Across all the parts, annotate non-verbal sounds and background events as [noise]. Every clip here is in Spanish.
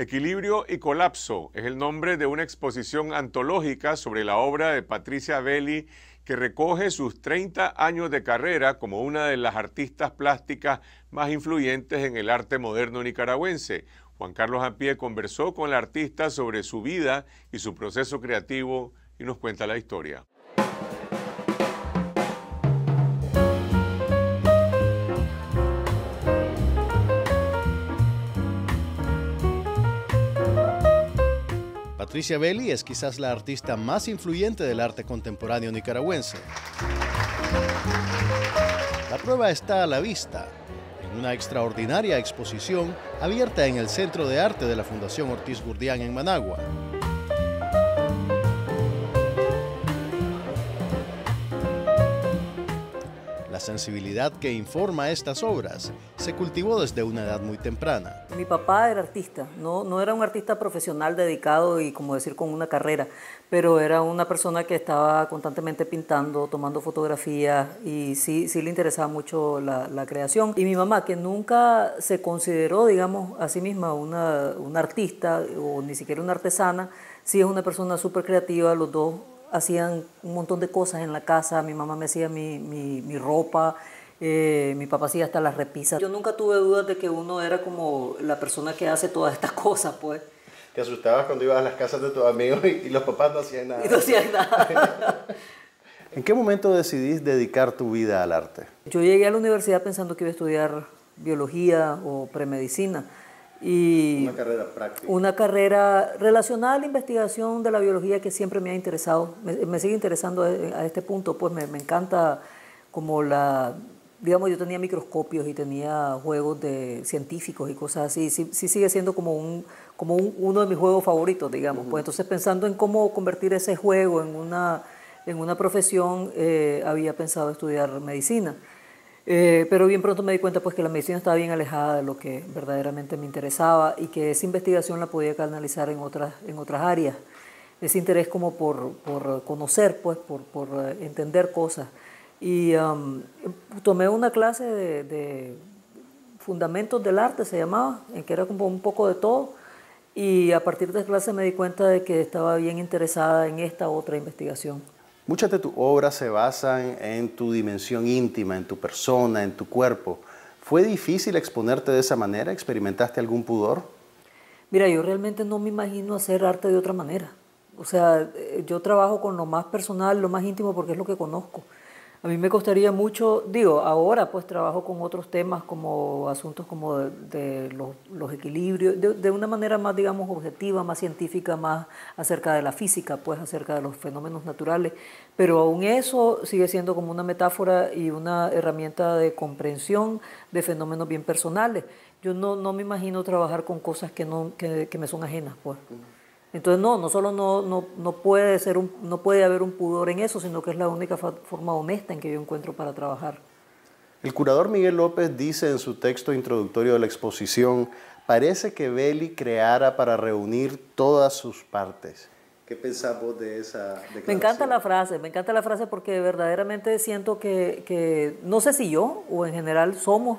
Equilibrio y Colapso es el nombre de una exposición antológica sobre la obra de Patricia Belli que recoge sus 30 años de carrera como una de las artistas plásticas más influyentes en el arte moderno nicaragüense. Juan Carlos Ampie conversó con la artista sobre su vida y su proceso creativo y nos cuenta la historia. Patricia Belli es quizás la artista más influyente del arte contemporáneo nicaragüense. La prueba está a la vista, en una extraordinaria exposición abierta en el Centro de Arte de la Fundación Ortiz Gurdián en Managua. Sensibilidad que informa estas obras se cultivó desde una edad muy temprana. Mi papá era artista, no, no era un artista profesional dedicado y como decir con una carrera, pero era una persona que estaba constantemente pintando, tomando fotografías y sí, sí le interesaba mucho la, creación. Y mi mamá, que nunca se consideró, digamos, a sí misma una, una artista o ni siquiera una artesana, sí es una persona súper creativa, los dos hacían un montón de cosas en la casa, mi mamá me hacía mi, mi, ropa, eh, mi papá hacía hasta las repisas. Yo nunca tuve dudas de que uno era como la persona que hace todas estas [laughs] cosas, pues. ¿Te asustabas cuando ibas a las casas de tus amigos y, los papás no hacían nada? [laughs] Y no hacían nada. [laughs] ¿En qué momento decidís dedicar tu vida al arte? Yo llegué a la universidad pensando que iba a estudiar biología o premedicina. Y una carrera práctica. Una carrera relacionada a la investigación de la biología que siempre me ha interesado, me, sigue interesando a, este punto, pues me, me, encanta como la, digamos, yo tenía microscopios y tenía juegos de científicos y cosas así, sí, sí sigue siendo como, un, como uno de mis juegos favoritos, digamos. Pues entonces pensando en cómo convertir ese juego en una, en una profesión, eh, había pensado estudiar medicina. Eh, pero bien pronto me di cuenta pues que la medicina estaba bien alejada de lo que verdaderamente me interesaba y que esa investigación la podía canalizar en otras, en otras áreas. Ese interés como por, por conocer, pues, por, por, eh, entender cosas. Y um, tomé una clase de, de, fundamentos del arte, se llamaba, en que era como un poco de todo. Y a partir de esa clase me di cuenta de que estaba bien interesada en esta otra investigación. Muchas de tus obras se basan en tu dimensión íntima, en tu persona, en tu cuerpo. ¿Fue difícil exponerte de esa manera? ¿Experimentaste algún pudor? Mira, yo realmente no me imagino hacer arte de otra manera. O sea, eh, yo trabajo con lo más personal, lo más íntimo, porque es lo que conozco. A mí me costaría mucho, digo, ahora pues trabajo con otros temas como asuntos como de, los, equilibrios, de, una manera más, digamos, objetiva, más científica, más acerca de la física, pues acerca de los fenómenos naturales, pero aún eso sigue siendo como una metáfora y una herramienta de comprensión de fenómenos bien personales. Yo no, no me imagino trabajar con cosas que, no, que, que me son ajenas, pues. Entonces no, no solo no, no, no, puede ser un, no puede haber un pudor en eso, sino que es la única forma honesta en que yo encuentro para trabajar. El curador Miguel López dice en su texto introductorio de la exposición, parece que Belli creara para reunir todas sus partes. ¿Qué pensamos de esa declaración? Me encanta la frase, me encanta la frase porque verdaderamente siento que, que no sé si yo o en general somos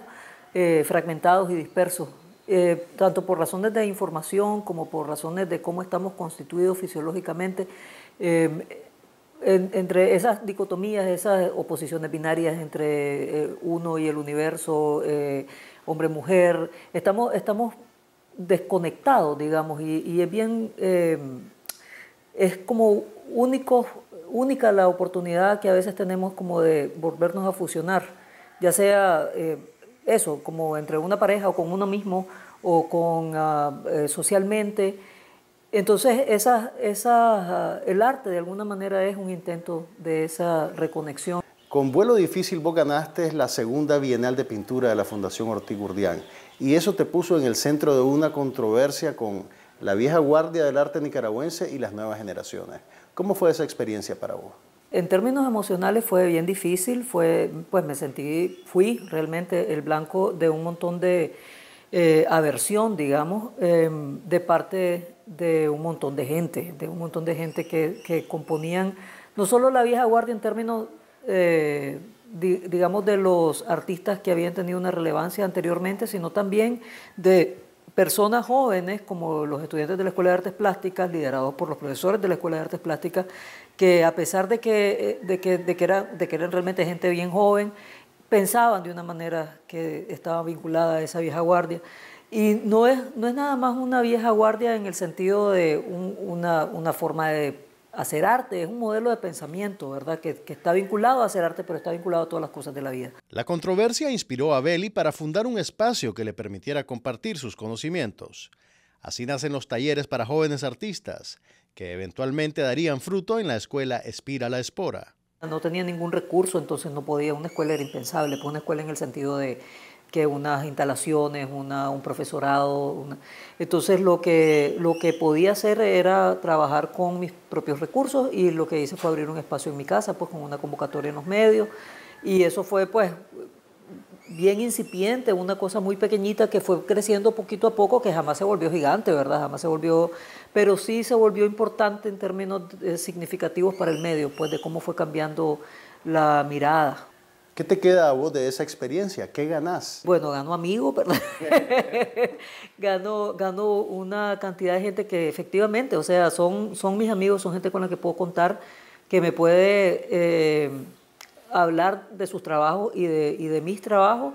eh, fragmentados y dispersos eh, tanto por razones de información como por razones de cómo estamos constituidos fisiológicamente, em, entre esas dicotomías, esas oposiciones binarias entre eh, uno y el universo, eh, hombre-mujer, estamos, estamos desconectados, digamos, y, es bien, es como única la oportunidad que a veces tenemos como de volvernos a fusionar, ya sea eso, como entre una pareja o con uno mismo o con ah, eh, socialmente. Entonces, esa, esa, ah, el arte de alguna manera es un intento de esa reconexión. Con Vuelo Difícil vos ganaste la segunda Bienal de Pintura de la Fundación Ortiz Gurdián y eso te puso en el centro de una controversia con la vieja guardia del arte nicaragüense y las nuevas generaciones. ¿Cómo fue esa experiencia para vos? En términos emocionales fue bien difícil, fue, pues me sentí, fui realmente el blanco de un montón de eh, aversión, digamos, em, de parte de un montón de gente, de un montón de gente que, componían no solo la vieja guardia en términos, eh, digamos, de los artistas que habían tenido una relevancia anteriormente, sino también de personas jóvenes como los estudiantes de la Escuela de Artes Plásticas, liderados por los profesores de la Escuela de Artes Plásticas, que a pesar de que, de que, de que, era, de que eran realmente gente bien joven, pensaban de una manera que estaba vinculada a esa vieja guardia. Y no es, no es nada más una vieja guardia en el sentido de una, una forma de hacer arte, es un modelo de pensamiento, ¿verdad? Que, que, está vinculado a hacer arte, pero está vinculado a todas las cosas de la vida. La controversia inspiró a Belli para fundar un espacio que le permitiera compartir sus conocimientos. Así nacen los talleres para jóvenes artistas, que eventualmente darían fruto en la escuela Espira la Espora. No tenía ningún recurso, entonces no podía, una escuela era impensable, pues una escuela en el sentido de que unas instalaciones, una, un profesorado. Entonces lo que, lo que podía hacer era trabajar con mis propios recursos y lo que hice fue abrir un espacio en mi casa, pues con una convocatoria en los medios. Y eso fue pues bien incipiente, una cosa muy pequeñita que fue creciendo poquito a poco, que jamás se volvió gigante, ¿verdad? Jamás se volvió, pero sí se volvió importante en términos eh, significativos para el medio, pues de cómo fue cambiando la mirada. ¿Qué te queda a vos de esa experiencia? ¿Qué ganás? Bueno, gano amigos, ¿verdad? [laughs] gano, gano una cantidad de gente que efectivamente, o sea, son, son mis amigos, son gente con la que puedo contar, que me puede eh, hablar de sus trabajos y de, y de mis trabajos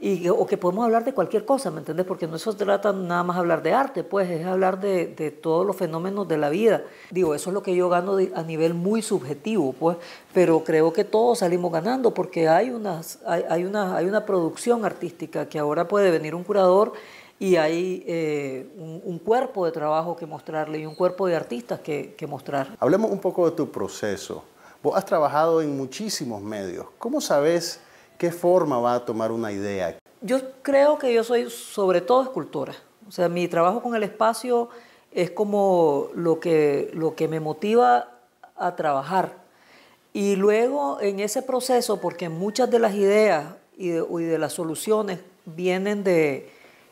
y, o que podemos hablar de cualquier cosa, ¿me entiendes? Porque no se trata nada más hablar de arte, pues es hablar de, de, todos los fenómenos de la vida. Digo, eso es lo que yo gano a nivel muy subjetivo, pues, pero creo que todos salimos ganando porque hay, unas, hay, hay, una, hay una producción artística que ahora puede venir un curador y hay eh, un, un, cuerpo de trabajo que mostrarle y un cuerpo de artistas que, que mostrar. Hablemos un poco de tu proceso. Vos has trabajado en muchísimos medios. ¿Cómo sabes ¿Qué forma va a tomar una idea? Yo creo que yo soy sobre todo escultora. O sea, mi trabajo con el espacio es como lo que, lo que me motiva a trabajar. Y luego en ese proceso, porque muchas de las ideas y de, y de las soluciones vienen de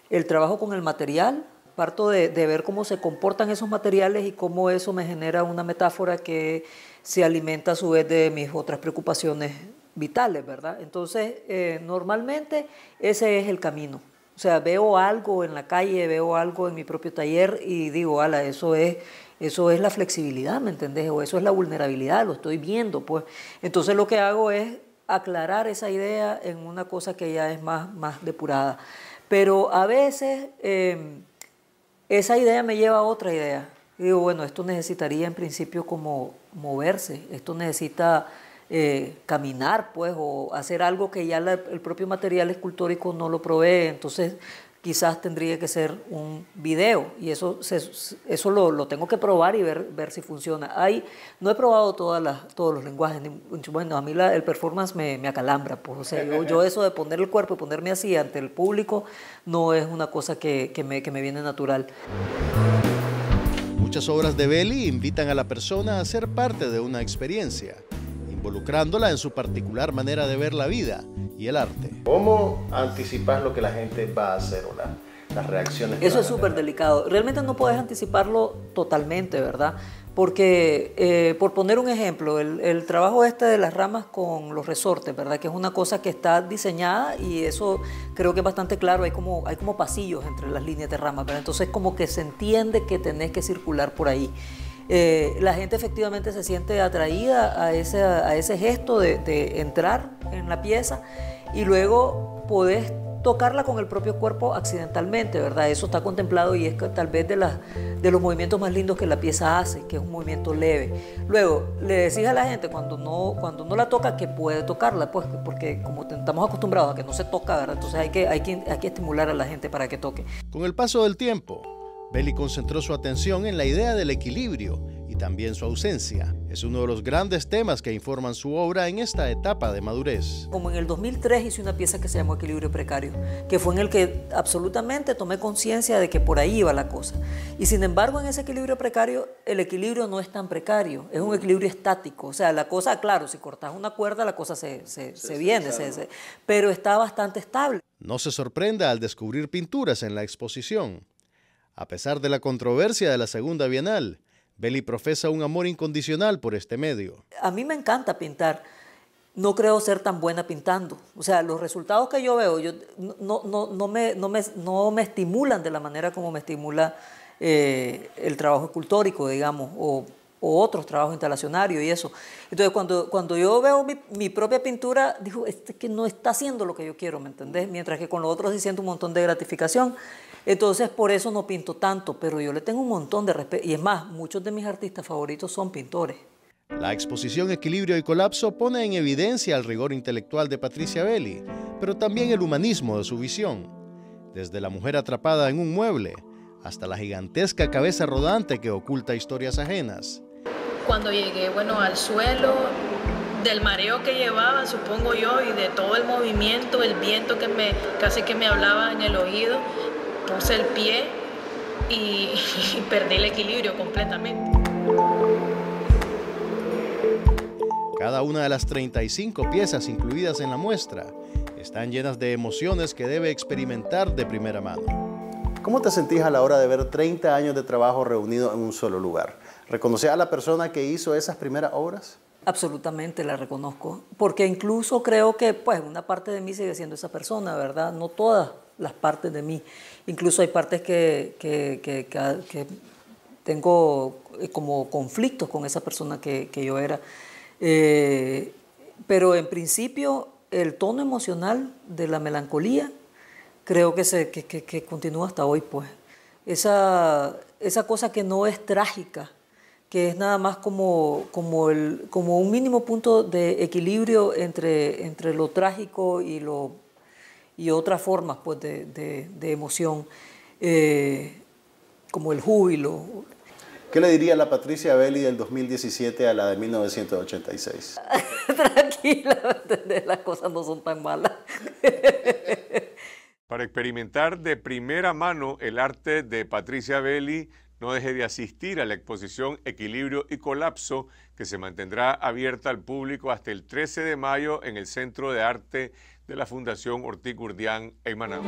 el trabajo con el material, parto de, ver cómo se comportan esos materiales y cómo eso me genera una metáfora que se alimenta a su vez de mis otras preocupaciones vitales, ¿verdad? Entonces, eh, normalmente ese es el camino. O sea, veo algo en la calle, veo algo en mi propio taller y digo, ala, eso es, eso es la flexibilidad, ¿me entendés? O eso es la vulnerabilidad, lo estoy viendo, pues. Entonces lo que hago es aclarar esa idea en una cosa que ya es más, más depurada. Pero a veces em, esa idea me lleva a otra idea. digo, bueno, esto necesitaría en principio como moverse, esto necesita eh, caminar, pues, o hacer algo que ya la, el propio material escultórico no lo provee. Entonces, quizás tendría que ser un video y eso, se, eso lo, lo, tengo que probar y ver, ver si funciona. Hay, no he probado todas las, todos los lenguajes, bueno, a mí la, el performance me, me acalambra, pues, o sea, yo, eso de poner el cuerpo y ponerme así ante el público no es una cosa que, que, me, que me viene natural. Muchas obras de Belli invitan a la persona a ser parte de una experiencia involucrándola en su particular manera de ver la vida y el arte. ¿Cómo anticipas lo que la gente va a hacer o las reacciones? Eso es súper delicado. Realmente no puedes anticiparlo totalmente, ¿verdad? Porque, eh, por poner un ejemplo, el, el, trabajo este de las ramas con los resortes, ¿verdad? Que es una cosa que está diseñada y eso creo que es bastante claro, hay como, hay como pasillos entre las líneas de ramas, ¿verdad? Entonces como que se entiende que tenés que circular por ahí. Eh, la gente efectivamente se siente atraída a ese, a ese gesto de, de, entrar en la pieza y luego podés tocarla con el propio cuerpo accidentalmente, ¿verdad? Eso está contemplado y es tal vez de, de los movimientos más lindos que la pieza hace, que es un movimiento leve. Luego, le decís a la gente cuando no, cuando no la toca que puede tocarla, pues, porque como estamos acostumbrados a que no se toca, ¿verdad? Entonces hay que, hay que, hay que estimular a la gente para que toque. Con el paso del tiempo, Belli concentró su atención en la idea del equilibrio y también su ausencia. Es uno de los grandes temas que informan su obra en esta etapa de madurez. Como en el 2003 hice una pieza que se llamó Equilibrio Precario, que fue en el que absolutamente tomé conciencia de que por ahí iba la cosa. Y sin embargo, en ese equilibrio precario, el equilibrio no es tan precario, es un equilibrio estático. O sea, la cosa, claro, si cortas una cuerda, la cosa se, se, se viene, se, pero está bastante estable. No se sorprenda al descubrir pinturas en la exposición. A pesar de la controversia de la Segunda Bienal, Belli profesa un amor incondicional por este medio. A mí me encanta pintar no creo ser tan buena pintando. O sea, los resultados que yo veo yo, no, no, no, me, no, me, no me estimulan de la manera como me estimula eh, el trabajo escultórico, digamos, o, otros trabajos instalacionarios y eso. Entonces, cuando, cuando yo veo mi, mi, propia pintura, digo, este que no está haciendo lo que yo quiero, ¿me entendés? Mientras que con los otros sí siento un montón de gratificación. Entonces, por eso no pinto tanto, pero yo le tengo un montón de respeto. Y es más, muchos de mis artistas favoritos son pintores. La exposición Equilibrio y Colapso pone en evidencia el rigor intelectual de Patricia Belli, pero también el humanismo de su visión. Desde la mujer atrapada en un mueble hasta la gigantesca cabeza rodante que oculta historias ajenas. Cuando llegué, bueno, al suelo, del mareo que llevaba, supongo yo, y de todo el movimiento, el viento que me casi que me hablaba en el oído, puse el pie y, [laughs] y perdí el equilibrio completamente. Cada una de las 35 piezas incluidas en la muestra están llenas de emociones que debe experimentar de primera mano. ¿Cómo te sentís a la hora de ver 30 años de trabajo reunido en un solo lugar? ¿Reconoces a la persona que hizo esas primeras obras? Absolutamente la reconozco, porque incluso creo que pues una parte de mí sigue siendo esa persona, ¿verdad? No todas las partes de mí. Incluso hay partes que, que, que, que tengo como conflictos con esa persona que, yo era. Eh, pero en principio el tono emocional de la melancolía creo que, se, que, continúa hasta hoy, pues. Esa, esa cosa que no es trágica, que es nada más como, como, el, como un mínimo punto de equilibrio entre, entre lo trágico y, lo, y otras formas pues, de, de, de emoción, eh, como el júbilo, ¿Qué le diría la Patricia Belli del 2017 a la de 1986? [laughs] Tranquila, las cosas no son tan malas. [laughs] Para experimentar de primera mano el arte de Patricia Belli, no deje de asistir a la exposición Equilibrio y Colapso, que se mantendrá abierta al público hasta el 13 de mayo en el Centro de Arte de la Fundación Ortiz Gurdián en.